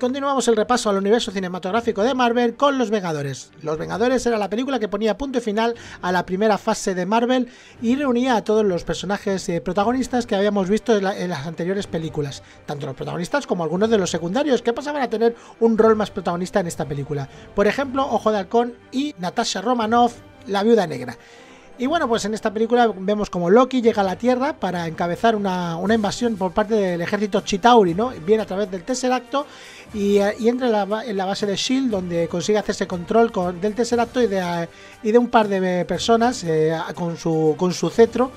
continuamos el repaso al universo cinematográfico de Marvel con Los Vengadores. Los Vengadores era la película que ponía punto final a la primera fase de Marvel y reunía a todos los personajes eh, protagonistas que habíamos visto en, las anteriores películas, tanto los protagonistas como algunos de los secundarios que pasaban a tener un rol más protagonista en esta película. Por ejemplo, Ojo de Halcón y Natasha Romanoff, la viuda negra. Y bueno, pues en esta película vemos como Loki llega a la Tierra para encabezar una, invasión por parte del ejército Chitauri, ¿no? Viene a través del Tesseracto y, y entra en la, base de S.H.I.E.L.D., donde consigue hacerse control con, del Tesseracto y de, y de un par de personas eh, con, su, con su cetro.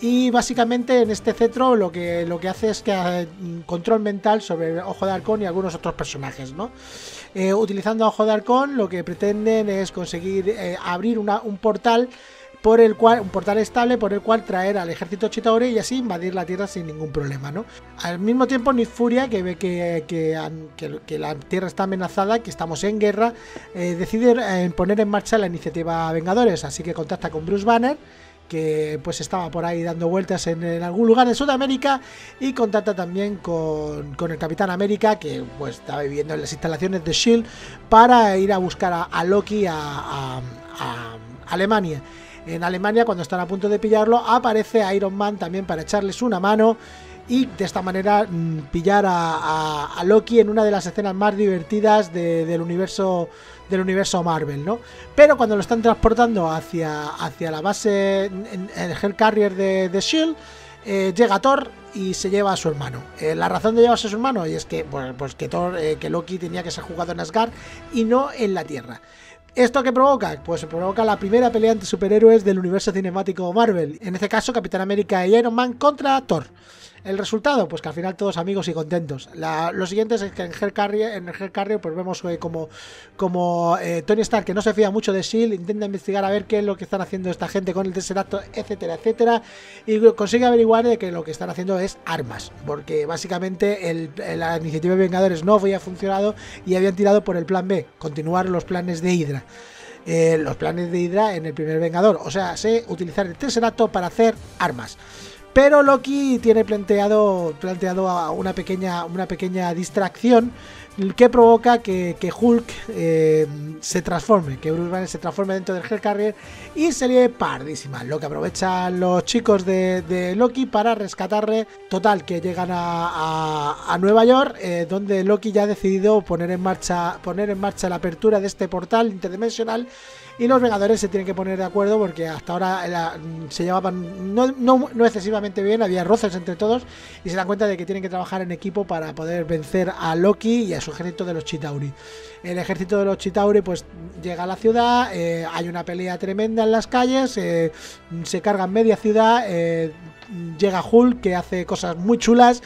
Y básicamente en este cetro lo que, lo que hace es que control mental sobre Ojo de Halcón y algunos otros personajes, ¿no? Eh, utilizando Ojo de Halcón lo que pretenden es conseguir eh, abrir una, un portal por el cual, un portal estable por el cual traer al ejército Chitauri y así invadir la Tierra sin ningún problema, ¿no? Al mismo tiempo, Nick Furia, que ve que, que, la Tierra está amenazada, que estamos en guerra, eh, decide eh, poner en marcha la iniciativa Vengadores, así que contacta con Bruce Banner, que pues estaba por ahí dando vueltas en, algún lugar de Sudamérica y contacta también con, el Capitán América que pues estaba viviendo en las instalaciones de Shield para ir a buscar a, Loki a Alemania en Alemania, cuando están a punto de pillarlo, aparece Iron Man también para echarles una mano y de esta manera mm, pillar a, Loki en una de las escenas más divertidas del universo del universo Marvel, ¿no? Pero cuando lo están transportando hacia, hacia la base en, el Hell Carrier de, Shield, eh, llega Thor y se lleva a su hermano. Eh, la razón de llevarse a su hermano y es que, pues, pues que Thor, eh, que Loki tenía que ser jugado en Asgard y no en la Tierra. ¿Esto qué provoca? Pues provoca la primera pelea entre superhéroes del universo cinemático Marvel. En este caso, Capitán América y Iron Man contra Thor. El resultado, pues que al final todos amigos y contentos. lo siguiente es que en Hell Carrier, en el Hell Carrier pues vemos eh, como, como eh, Tony Stark, que no se fía mucho de S.H.I.E.L.D., intenta investigar a ver qué es lo que están haciendo esta gente con el Tesseract, etcétera, etcétera, y consigue averiguar de que lo que están haciendo es armas, porque básicamente la iniciativa de Vengadores no había funcionado y habían tirado por el plan B, continuar los planes de Hydra. Eh, los planes de Hydra en el primer Vengador, o sea, sé utilizar el Tesseract para hacer armas. Pero Loki tiene planteado, planteado una, pequeña, una pequeña distracción que provoca que, Hulk eh, se transforme, que Bruce Banner se transforme dentro del Hell Carrier y se lie pardísima. Lo que aprovechan los chicos de, Loki para rescatarle. Total, que llegan a, Nueva York, eh, donde Loki ya ha decidido poner en marcha, poner en marcha la apertura de este portal interdimensional y los Vengadores se tienen que poner de acuerdo porque hasta ahora se llevaban no, no, excesivamente bien, había roces entre todos y se dan cuenta de que tienen que trabajar en equipo para poder vencer a Loki y a su ejército de los Chitauri. El ejército de los Chitauri pues llega a la ciudad, eh, hay una pelea tremenda en las calles, eh, se cargan media ciudad, eh, llega Hulk que hace cosas muy chulas,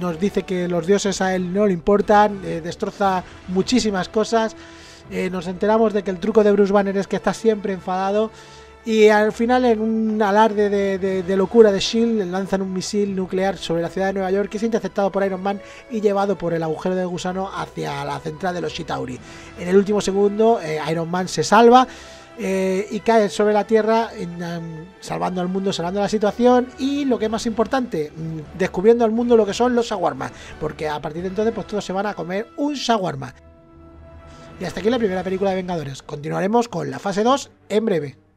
nos dice que los dioses a él no le importan, destroza muchísimas cosas. Eh, nos enteramos de que el truco de Bruce Banner es que está siempre enfadado. Y al final, en un alarde de, locura de Shield, lanzan un misil nuclear sobre la ciudad de Nueva York que es interceptado por Iron Man y llevado por el agujero de gusano hacia la central de los Chitauri. En el último segundo, eh, Iron Man se salva. Eh, y cae sobre la Tierra, salvando al mundo, salvando la situación y lo que es más importante, mm, descubriendo al mundo lo que son los shawarma, porque a partir de entonces pues todos se van a comer un shawarma. Y hasta aquí la primera película de Vengadores. Continuaremos con la fase 2 en breve.